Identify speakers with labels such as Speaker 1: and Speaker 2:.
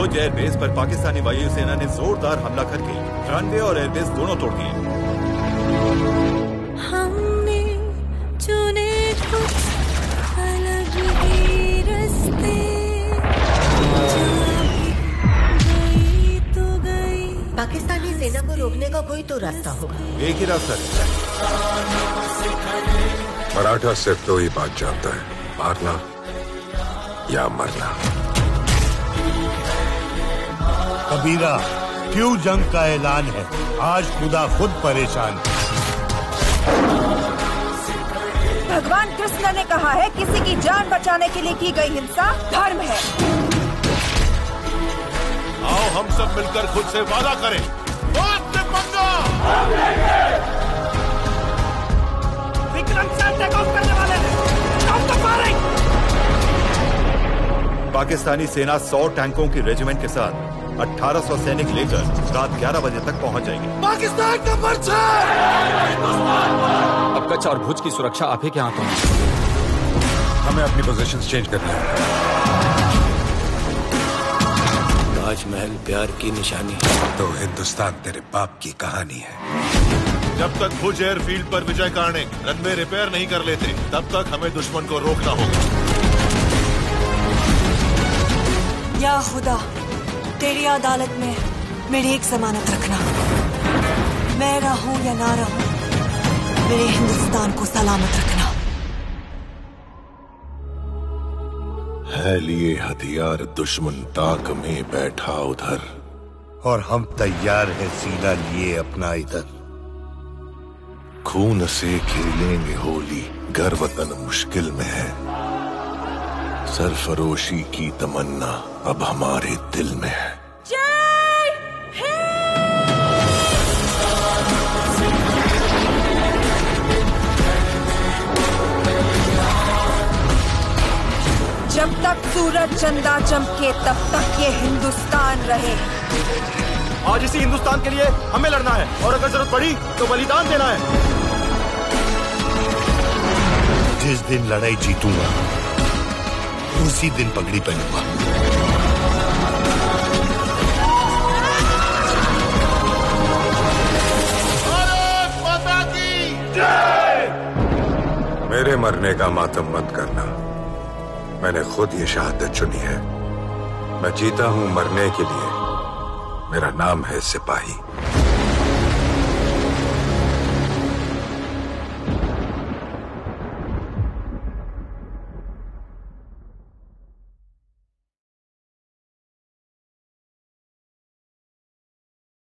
Speaker 1: भुज airbase पर पाकिस्तानी वायुसेना ने जोरदार हमला करके रनवे और एयरबेस दोनों तोड़ दिए।
Speaker 2: हमने चुने कुछ अलग ही रास्ते। गई तो गई
Speaker 3: पाकिस्तानी सेना को रोकने का कोई तो रास्ता होगा।
Speaker 1: एक ही रास्ता
Speaker 4: मराठा सिर्फ़ दो ही बात जानता है मारना या मरना।
Speaker 5: कबीरा क्यों जंग का ऐलान है? आज खुदा खुद परेशान है।
Speaker 6: भगवान कृष्ण ने कहा है किसी की जान बचाने के लिए की गई हिंसा धर्म है।
Speaker 7: आओ हम सब मिलकर खुद से वादा करें। बात से पंगा।
Speaker 6: विक्रम से टेक ऑफ़ करने वाले हैं। firing!
Speaker 1: पाकिस्तानी सेना 100 टैंकों की रेजिमेंट के साथ 1800 सैनिक लेकर रात 11 बजे तक पहुँच जाएँगे।
Speaker 7: पाकिस्तान का परचम
Speaker 8: अब कच्छ और भुज की सुरक्षा आप ही के हाथों में।
Speaker 4: हमें अपनी पोजीशंस चेंज करनी है।
Speaker 8: ताजमहल प्यार की निशानी। है
Speaker 4: तो हिंदुस्तान तेरे बाप की कहानी है।
Speaker 7: जब तक भुज एयरफील्ड पर विजय कार्णिक रनवे रिपेयर नहीं कर लेते तब तक हमें दुश्मन को रोकना होगा।
Speaker 6: या खुदा तेरी अदालत में मेरी एक जमानत रखना। मैं रहूँ या ना रहूँ मेरे हिंदुस्तान को सलामत रखना।
Speaker 7: है लिए हथियार दुश्मन ताक में बैठा उधर।
Speaker 5: और हम तैयार हैं सीना लिए अपना इधर।
Speaker 7: खून से खेलेंगे होली घर वतन मुश्किल में है। सरफरोशी की तमन्ना अब हमारे दिल में है।
Speaker 6: जब तक सूरज चंदा चमके तब तक ये हिंदुस्तान रहे।
Speaker 8: आज इसी हिंदुस्तान के लिए हमें लड़ना है और अगर ज़रूरत पड़ी तो बलिदान देना है।
Speaker 5: जिस दिन लड़ाई जीतूँगा उसी दिन पगड़ी पहनूँगा।
Speaker 4: मेरे मरने का मातम मत करना। मैंने खुद ये शहादत चुनी है। मैं जीता हूँ मरने के लिए। मेरा नाम है सिपाही।